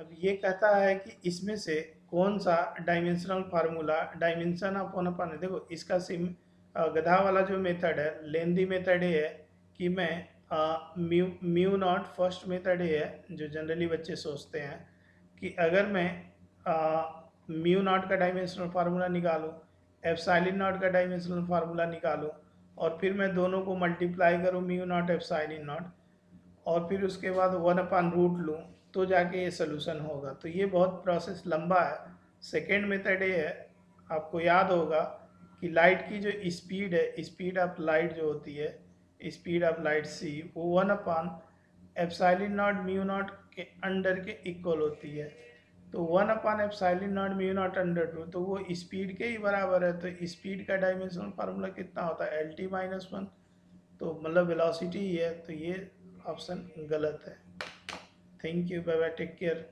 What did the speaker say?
अब ये कहता है कि इसमें से कौन सा dimensional formula dimension of one अपन देखो, इसका सिम गधा वाला जो मेथड है लेंदी मेथड ये है कि मैं म्यू नॉट फ़र्स्ट मेथड ये है, जो जनरली बच्चे सोचते हैं कि अगर मैं म्यू नॉट का डायमेंशनल फार्मूला निकालूं एप्साइलिन नॉट का डायमेंशनल फार्मूला निकालूं, और फिर मैं दोनों को मल्टीप्लाई करूँ म्यू नॉट एप्साइलिन नॉट और फिर उसके बाद वन अपान रूट लूँ तो जाके ये सोल्यूशन होगा। तो ये बहुत प्रोसेस लंबा है। सेकेंड मेथड ये है। आपको याद होगा कि लाइट की जो स्पीड है स्पीड ऑफ़ लाइट जो होती है स्पीड ऑफ़ लाइट सी वो one upon epsilon naught mu naught के अंडर के इक्वल होती है। तो one upon epsilon naught mu naught under two तो वो स्पीड के ही बराबर है। तो स्पीड का डायमेंशनल फार्मूला कितना होता है? एल टी माइनस वन तो मतलब वेलोसिटी ही है। तो ये ऑप्शन गलत है। Thank you. Bye bye. Take care.